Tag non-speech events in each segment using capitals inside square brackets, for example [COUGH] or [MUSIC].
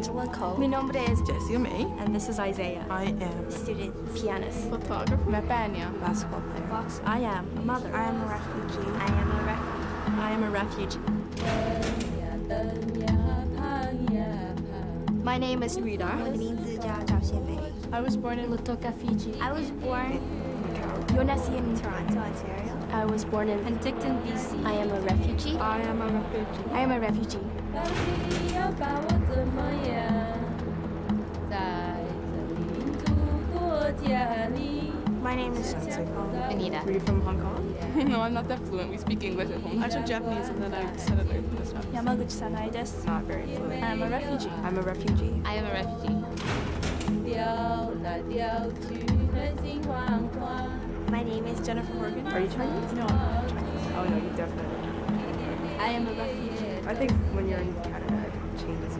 Angela Cole. Mi nombre es Jessie May. And this is Isaiah. I am student pianist. Photographer. Mepania. Basketball player. Boxer. I am a mother. I am a refugee. I am a refugee. I am a refugee. My name is Rita. I was born in Lautoka, Fiji. I was born you're Nessie in Toronto, Ontario. I was born in Penticton, BC. I am a refugee. I am a refugee. I am a refugee. My name is Shansi. Anita. Are you from Hong Kong? [LAUGHS] No, I'm not that fluent. We speak English at home. I took Japanese and then I decided to. Yamaguchi-san, just... Not very fluent. I'm a refugee. I'm a refugee. I am a refugee. Jennifer Morgan. Are you Chinese? No, I'm not Chinese. Oh no, you definitely. I am a refugee. I think when you're in Canada, it changes.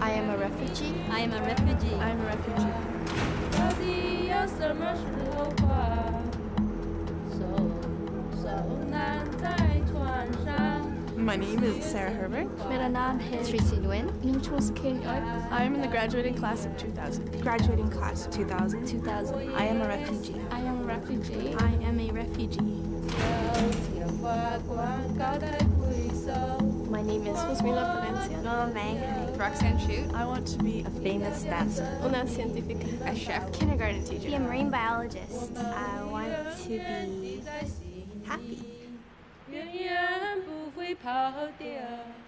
I am a refugee. I am a refugee. I'm a refugee. My name is Sarah Herbert. My name is Tracy Nguyen. I am in the graduating class of 2000. Graduating class of 2000. 2000. I am a refugee. I am a refugee. I am a refugee. My name is Jasmina Valencia. No Lang. Roxanne Shute. I want to be a famous dancer. Una científica. A chef. Kindergarten teacher. Be a marine biologist. I want to be happy. 永远不会跑掉。